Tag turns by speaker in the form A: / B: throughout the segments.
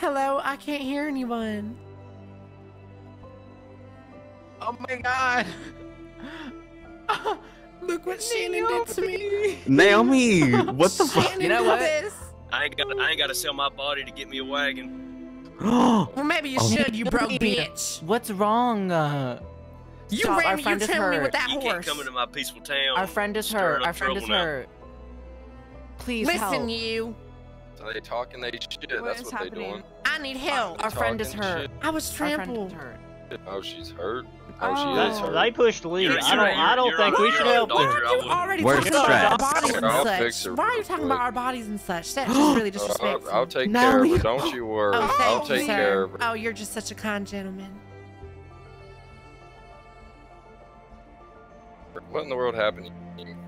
A: Hello, I can't hear anyone.
B: Oh my god.
A: Look what Shannon did to me.
C: Naomi, what the fuck?
B: You know what?
A: This.
D: I ain't got I ain't got to sell my body to get me a wagon.
C: Oh,
A: Well, maybe you
C: Oh.
A: should, you broke
B: Yeah.
A: bitch.
B: What's wrong? Uh,
A: You
B: Stop, our
A: ran me, you
B: friend is
A: trampled me
B: hurt.
A: with that
D: you can't
A: horse.
D: come into my peaceful town.
B: our friend is hurt. Our friend is
D: now.
B: hurt. Please
A: Listen,
B: help.
A: you.
E: Are they talking they shit?
F: What
E: That's what
F: happening?
E: they doing.
A: I need help.
B: Our friend is hurt.
E: shit.
A: I was trampled.
E: Oh, she's hurt. Oh,
F: Oh.
E: she is hurt.
G: They pushed Lee.
D: You're-
G: I don't. I don't think we should help
D: doctor.
G: her.
A: Why are you already
C: Where's
A: talking
C: the
A: about our bodies and such? Why are you talking about our bodies and such? That's just really
E: Uh,
A: disrespectful.
E: I'll, I'll take
C: No,
E: care of her. Don't you worry.
A: Oh,
E: I'll
A: thank you,
E: take
A: sir.
E: care of her.
A: Oh, you're just such a kind gentleman.
E: What in the world happened?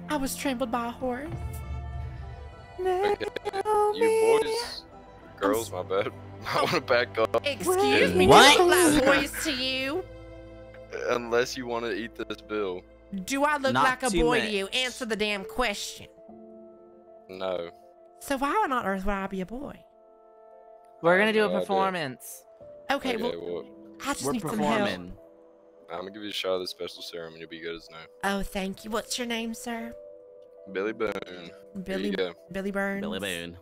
A: I was trampled by a horse.
E: You boys, girls, my bad. I want to back up.
A: Excuse me,
C: What?
A: do I look like boys to you?
E: Unless you want to eat this bill.
A: Do I look
C: Not
A: like a boy
C: much.
A: to you? Answer the damn question.
E: No.
A: So why on earth would I be a boy?
B: We're gonna do a
E: No idea.
B: performance.
A: Okay,
E: Okay,
A: well,
E: well,
A: I just
C: we're
A: need some help.
C: performing.
E: I'm gonna give you a shot of the special serum and you'll be good as new.
A: Oh, thank you. What's your name, sir?
E: Billy Boone. Here
A: Billy
E: you go.
A: Billy Burns.
C: Billy Boone.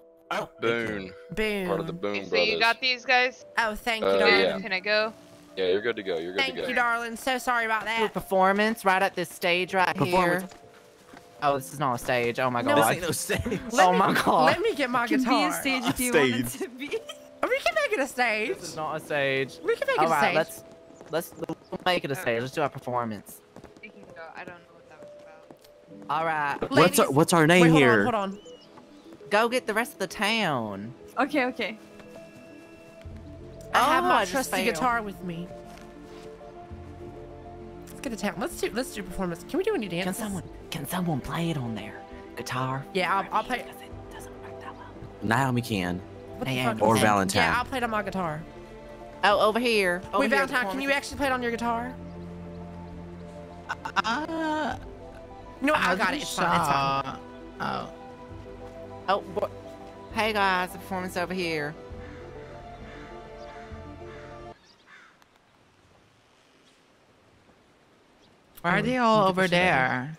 E: Boone.
A: Boone.
E: Part of the Boone
F: So
E: brothers.
F: you got these guys?
A: Oh, thank you,
E: Uh,
A: darling.
E: yeah.
F: Can I go?
E: Yeah, you're good to go. You're good
A: Thank
E: to go.
A: Thank you, darling. So sorry about
B: Do a
A: that.
B: performance right at this stage right here.
C: Performance.
B: Oh, this is not a stage. Oh my
A: No,
C: This
B: god.
C: ain't no stage.
A: Let
B: oh
A: me-
B: my god.
A: Let me get my
H: Can
A: guitar.
H: be a stage if you
C: Stage.
H: want it to be.
A: We can make it a stage.
B: This is not a stage.
A: We can make it
B: All
A: a
B: right,
A: stage.
B: let's let's we'll make it a stage. Let's do our performance.
F: You can go. I don't know
B: All right.
C: What's our What's our name
A: Wait, hold
C: here?
A: on, hold on.
B: Go get the rest of the town.
H: Okay, okay.
A: I have
B: Oh,
A: my
B: I
A: trusty
B: failed.
A: guitar with me. Let's get to town. Let's do let's do performance. Can we do any
B: dance?
A: Can
B: someone can someone play it on there? Guitar.
A: Yeah, I'll, I'll play.
B: Doesn't, doesn't work that well.
C: Naomi can.
A: What the
C: or? Valentine.
A: Yeah, I'll play it on my guitar.
B: Oh, over here. Over
A: Wait,
B: here,
A: Valentine, can you actually play it on your guitar?
G: Uh,
A: No, I got it. It's fine. It's fine.
G: Oh.
B: Oh, wha- hey guys, the performance over here.
G: Why are hmm, they all over there?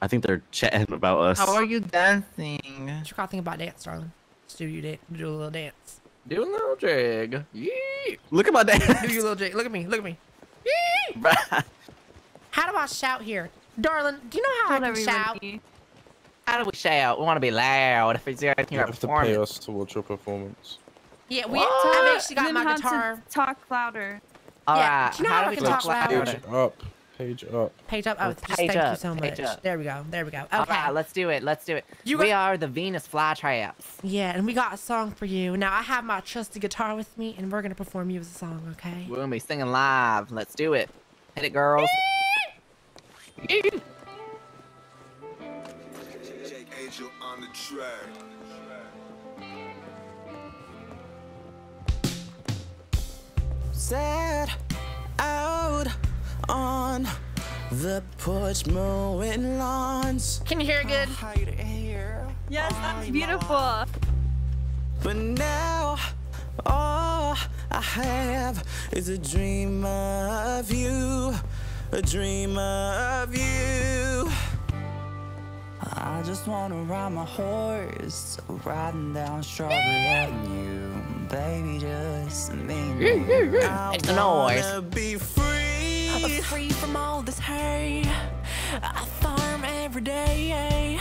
C: I think they're chatting about us.
G: How are you dancing?
A: What you got to think about dance, darling? Let's do you da- do a little dance.
G: Do a little jig. Yee.
C: Look at my dance.
A: Do your little jig. Look at me. Look at me. How do I shout here, darling? Do you know how
H: Told
A: I can shout?
H: everybody.
B: How do we shout? We want to be loud if it's going to
I: You have to pay us to watch your performance.
A: Yeah, we.
B: What?
A: I've actually got
H: Then
A: my guitar.
H: to talk louder.
B: All
A: Yeah,
B: right.
A: do you know
B: how
A: how
B: do
A: I
B: we
A: can
B: talk
A: talk loud?
B: louder?
I: Page up. Page up.
A: Page up. Oh, just
B: Page
A: thank you so
B: page
A: much.
B: up.
A: There we go. There we go. Okay.
B: All right, let's do it. Let's do it.
A: You
B: we are the Venus flytraps.
A: Yeah, and we got a song for you. Now I have my trusty guitar with me, and we're gonna perform you as a song. Okay?
B: We're gonna be singing live. Let's do it. Hit it, girls.
J: Jake Angel on the track.
K: Sat out on the porch mowing lawns.
A: Can you hear it good?
H: Yes, that's beautiful.
K: But now all I have is a dream of you, a dream of you. I just wanna ride my horse, riding down Strawberry Avenue, baby, just me. you. I
B: It's the noise.
K: wanna be free, free from all this hate. I farm every day.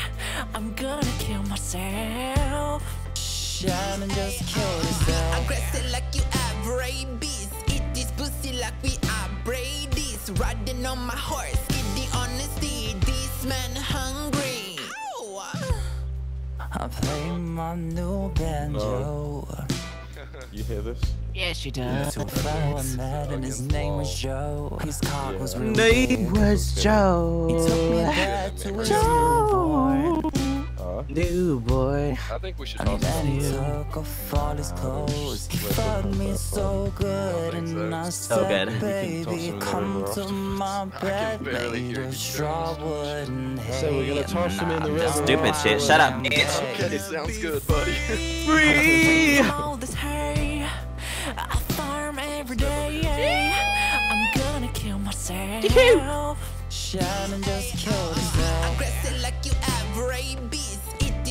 K: I'm gonna kill myself. Shine and just kill yourself.
L: Aggressive like you have rabies. Eat this pussy like we are Brady's. Riding on my horse, Get the honesty. This man hungry. Ow.
K: I play my new banjo.
I: You hear this?
B: Yes, she
K: To
B: does.
K: a fellow I met and his name was Joe. His cock was real
C: Name
K: big.
C: was Joe.
K: He took me back to his newborn.
I: Uh.
C: New boy.
E: I think we should
M: And
E: toss
M: then he
E: him.
M: took off all his clothes. He fucked me so good, and I said,
C: good.
M: baby, come to my bed,
E: barely
M: made
E: hear
M: of straw wood and hay.
I: So we're gonna toss him in the river.
C: Stupid shit. Shut up, bitch.
E: Okay, sounds good, buddy.
C: Free.
M: all this hay. I farm every day. I'm gonna kill myself. Shannon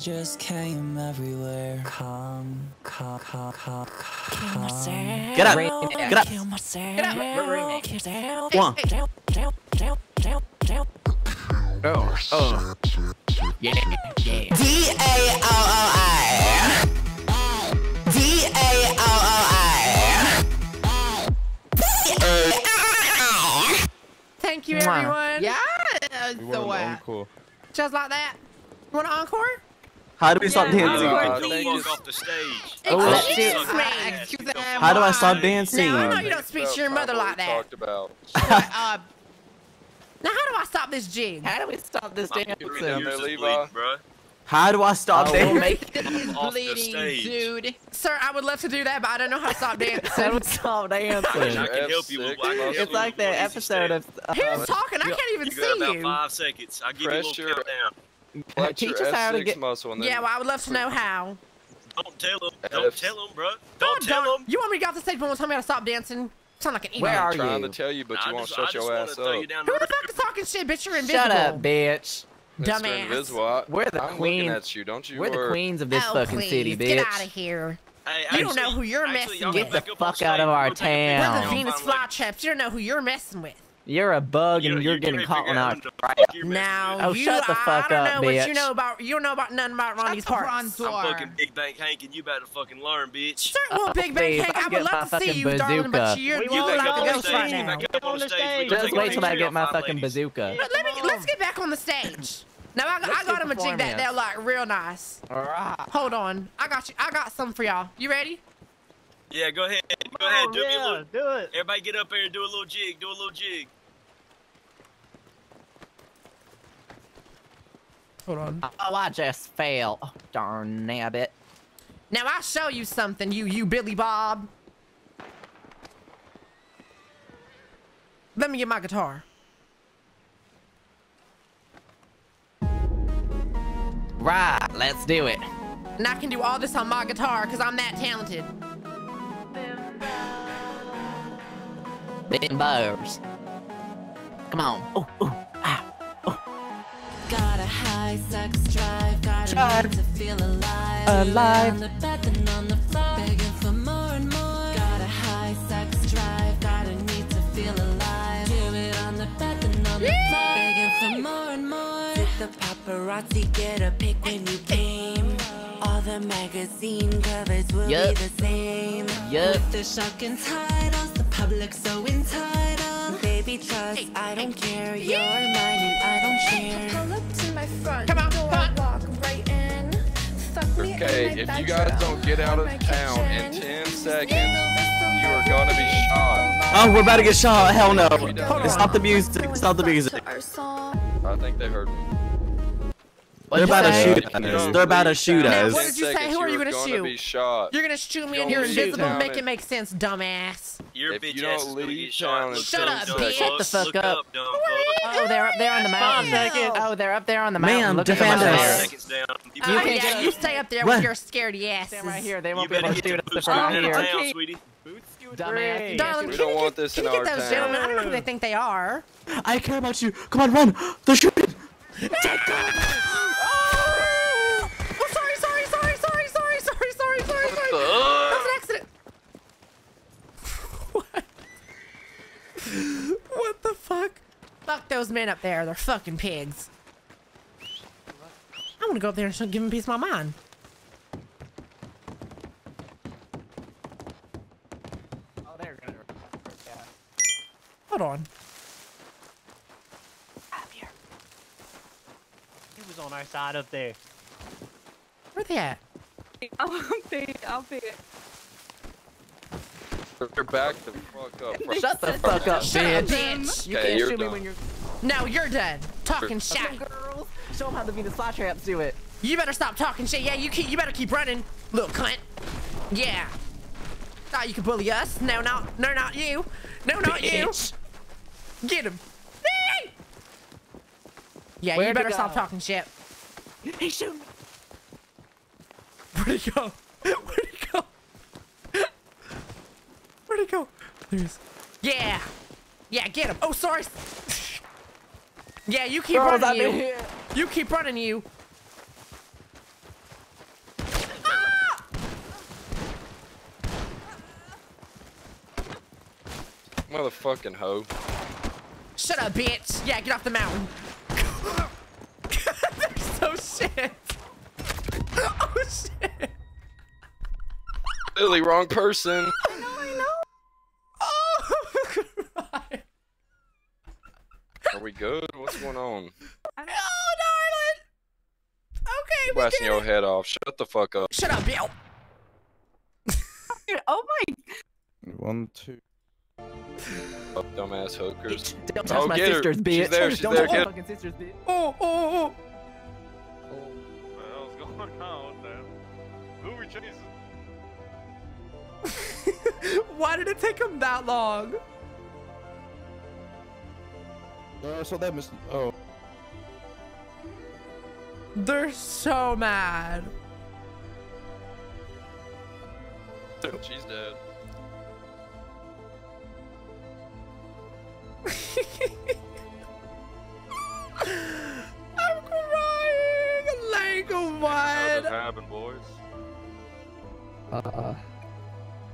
M: just came everywhere. Come, come, come, come, come.
C: Get up. Get up.
M: Kill myself.
A: Get up.
M: Kill myself.
C: One.
B: Oh, oh. Yeah, yeah.
M: D A O O I. D A O O I.
A: Thank you, everyone.
B: Yeah,
I: We want
B: so
I: an
B: uh.
A: Just like that. You want an encore?
C: How do we stop
A: Yeah.
C: dancing?
E: Uh,
D: Get the
E: thank
D: fuck off the stage.
B: Oh, let's
A: Excuse
B: do-
A: me.
B: uh, excuse me.
C: How do I stop dancing?
A: No, I know you don't speak to your mother like that.
E: Talked about.
B: Uh,
A: Now, how do I stop this jig?
B: how do we stop this
D: My
B: dancing?
D: fucking
E: down
D: ears
E: Levi.
D: bleeding.
C: How do I stop
B: Oh,
C: dancing?
B: make it bleeding, dude.
A: Sir, I would love to do that, but I don't know how to stop
B: How
A: dancing.
B: to stop dancing.
D: I can help you with I can
B: It's like that episode of. Uh,
A: Who's talking? I can't even
D: You got
A: see
D: about
A: you.
D: five seconds. I'll give you a little countdown.
E: Flex
B: Teach
E: your
B: us how to get-
E: muscle and then
A: Yeah, well, I would love to know how.
D: Don't tell him. Don't
E: F's.
D: tell him,
A: bro.
D: Don't tell
A: darn-
D: him.
A: You want me to get off the stage one more time? Me how to stop dancing? Sound like an idiot.
B: Where are
E: I'm trying
B: you?
E: to tell you, but you
D: I
E: won't
D: just,
E: shut
D: I
E: your ass up.
D: you down
A: Who
D: the
A: the fuck is talking shit, bitch? You're invisible.
B: Shut up, bitch.
E: Mr.
A: dumbass.
E: Invisible,
B: We're the
E: I'm
B: queen-
E: looking at you. Don't you
B: We're the queens of this
A: oh,
B: fucking
A: please,
B: city, bitch.
A: Get out of here.
D: Hey,
A: You don't know who you're
D: actually,
A: messing with.
B: Get the
D: back up on
B: fuck out of our
D: We'll take a picture.
A: We're the Venus
D: find, like,
A: flytraps. You don't know who you're messing with.
B: You're a bug and
D: you
B: you're getting caught
D: figure
B: on
D: out
B: our
D: the
B: right.
D: fuck you're
A: Now.
B: Oh,
A: you,
B: shut the
A: I
B: fuck
A: don't
B: up,
A: know what you know about. You don't know about nothing about Ronnie's
B: Shut the
A: parts.
B: front
D: I'm fucking Big Bank Hank, and you better fucking learn, bitch.
A: Sir, well, oh, Big Bang
B: please,
A: Hank,
B: I'll
A: I would
B: get my
A: love to see
B: fucking
A: you, darling, but you're, you
D: You
A: look
D: back
A: like
D: up
A: a
D: on the
A: ghost
D: stage.
A: right
D: You
A: now.
D: back up on the stage.
B: Just wait till I get my fucking bazooka.
A: But let me let's get back on the stage. Now I, I got him a jig that
B: performance.
A: they're like real nice.
B: Alright.
A: Hold on, I got you. I got some for y'all. You ready?
D: Yeah, go ahead. Go ahead. Oh, do me a little.
B: do it.
D: Everybody get up there and do a little jig. Do a little jig.
A: Hold on.
B: Oh, I just fell. Oh, darn nabbit.
A: Now I'll show you something, you you Billy Bob. Let me get my guitar.
B: Right, let's do it.
A: And I can do all this on my guitar because I'm that talented.
B: Bimbos. Come on. Oh, oh, ah.
M: Got a high sex drive, got a
B: Drive.
M: to feel alive.
B: Alive.
M: On the bed and on the floor, begging for more and more. Got a high sex drive, got a need to feel alive. Do it on the bed and on the floor, begging for more and more. Did the paparazzi get a pic when you came? All the magazine covers will
B: Yup.
M: be the same.
B: Yup.
M: With the shocking titles, the public so entitled. Baby, trust, I don't care. You're mine and I don't share.
A: Come on, come on.
E: Okay, if you guys don't get out of town in 10 seconds, you are gonna be shot.
C: Oh, we're about to get shot. Hell no.
E: Hold on.
C: Stop the music. Stop the music.
E: I think they heard me.
C: They're about to shoot us. They're about to shoot us.
A: what did you say? Who are you gonna
E: are
A: shoot?
E: shot.
A: You're gonna shoot me
E: You
A: and you're invisible.
E: town
A: Make
E: and-
A: it make sense, dumbass.
D: Your
E: If
D: bitch
E: you
D: ass
E: don't
D: is
E: leave
D: get
E: town
A: Shut up,
D: dumb
A: bitch.
B: Shut the
D: fuck.
B: fuck
D: Look
B: up.
D: dumb
B: oh, oh, they're up there on the mountain.
A: Five
B: Oh, they're up there on the mountain.
C: Ma'am, defend us.
B: up
D: Five
B: there.
D: seconds down. You
A: Oh,
D: better
B: can
A: yeah,
B: get-
A: you stay up there
C: What?
A: with your scaredy asses.
B: Stand right here. They won't be able
D: better
B: to
D: get
B: shoot us if
D: boots
B: we're not
D: out
B: here.
D: town, sweetie.
B: Dumbass.
A: Darling,
E: We
A: can
E: don't
A: you
E: want
A: get,
E: this
A: can
E: in
A: you
E: our
A: get those
E: town.
A: gentlemen? I don't know who they think they are.
C: I care about you. Come on, run. They're shooting.
A: Take those men up there. They're fucking pigs. I want to go up there and give them a piece of my mind.
B: Oh, they're gonna. Yeah.
A: Hold on.
N: He was on our side up there.
A: Where they at?
H: I'll pay it. I'll pay it.
E: You're back the fuck up.
B: Shut the fuck up,
A: Shut up,
B: bitch.
A: bitch.
B: You
E: Okay,
B: can't
E: you're
B: shoot me when you're.
A: Now you're done talking shit.
B: on, girls. Show them how the Venus flytraps do it.
A: You better stop talking shit. Yeah, you keep. You better keep running, little cunt. Yeah. Thought you could bully us? No, not. No, not you. No, not
B: Bitch.
A: you. Get him. Yeah,
B: Where'd
A: you better stop talking shit.
B: He's shooting. me.
A: Where'd he go? Where'd he go? Where'd he go? There's. Yeah. Yeah, get him. Oh, sorry. Yeah, you keep
B: Girls,
A: running,
B: I'm in
A: you.
B: here.
A: You keep running, you. Ah!
E: Motherfucking hoe.
A: Shut up, bitch. Yeah, get off the mountain. They're so shit. Oh, shit.
E: Lily, wrong person.
A: Oh, God.
E: Are we good? What's going on?
A: Oh, darling. Okay, we
E: Blasting your head off. Shut the fuck up.
A: Shut up, Bill.
H: Dude, oh my.
I: One, two.
E: Oh, dumbass hookers.
B: Don't touch
E: Oh,
B: my
E: get her.
B: sisters, bitch.
E: She's there, she's
B: Don't
E: there,
B: touch my fucking sisters, bitch.
A: Oh, oh, oh, oh.
E: What the hell's going on, man? Who are we chasing?
A: Why did it take him that long?
I: No, I saw that, Mr. Oh.
A: They're so mad.
E: She's dead.
A: I'm crying like what?
E: happened, boys?
O: Uh,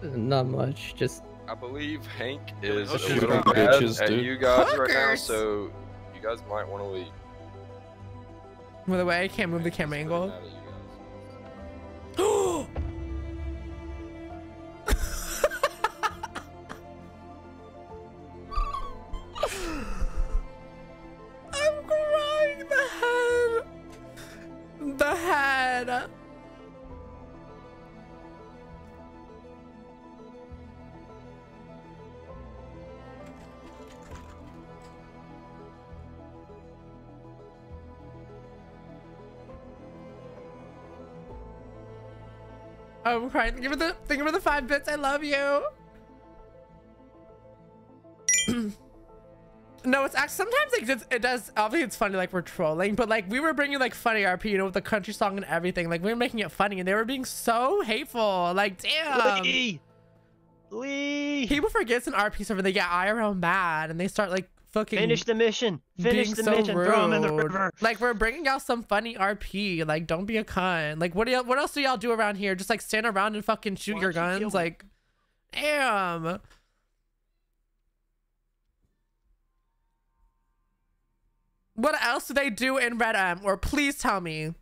O: not much. Just
E: I believe Hank is a little
I: bitches,
E: at
I: dude.
E: you guys right now, so you guys might want to leave.
A: By the way, I can't move the camera angle. I'm crying. Thank you for the thank you for the five bits. I love you. No, it's actually sometimes like it's, it does. Obviously, it's funny like we're trolling, but like we were bringing like funny RP, you know, with the country song and everything. Like we were making it funny, and they were being so hateful. Like, damn.
N: Lee! Lee!
A: People forget it's an RP server. They get IRL mad, and they start like fucking
N: Finish the mission. Finish the
A: so
N: mission. Throw him in the river.
A: Like we're bringing out some funny RP. Like, don't be a cunt. Like, what do y'all, what else do y'all do around here? Just like stand around and fucking shoot
N: Why
A: your
N: don't you
A: guns? Like, damn. What else do they do in RedM? Or please tell me.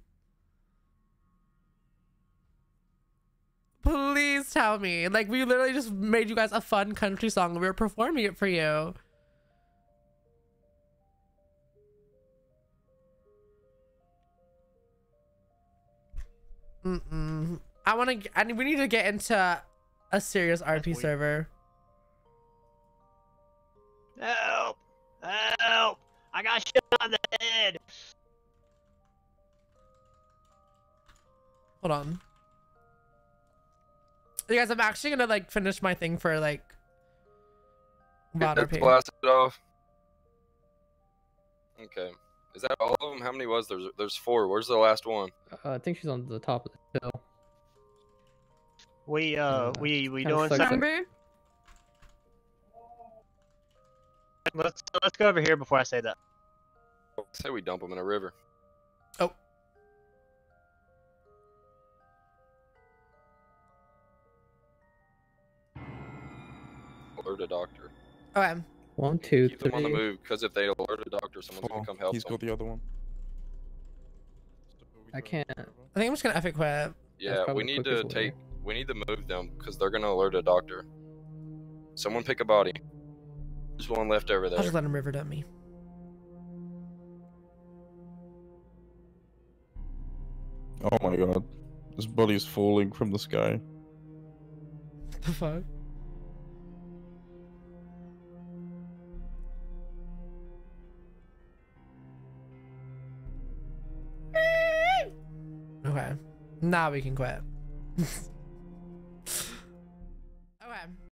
A: Please tell me. Like, we literally just made you guys a fun country song. We were performing it for you. Mm-mm. I want to. I we need to get into a serious RP
N: weird.
A: server.
N: Help! Help! I got shit on the head.
A: Hold on. You guys, I'm actually gonna like finish my thing for like bot
E: Let's blast it off. Okay. Is that all of them? How many was there? There's four. Where's the last one?
O: uh, I think she's on the top of the hill.
N: We uh
O: Uh,
N: we we
O: kinda
N: doing something. Let's let's go over here before I say that.
E: Say we dump them in a river.
A: Oh.
E: Alert a doctor.
A: Okay.
O: One, two,
E: Keep them on the move, because if they alert a doctor, someone's gonna
I: Oh,
E: come help
I: he's
E: them.
I: got the other one.
O: I can't.
A: I think I'm just gonna epic quit.
E: Yeah, we need
O: quickest
E: to
O: way.
E: take. We need to move them because they're gonna alert a doctor. Someone pick a body. There's one left over there.
A: I'll
E: there.
A: just let him river dump me.
I: Oh my god. This body is falling from the sky.
A: the fuck? Okay. Now we can quit.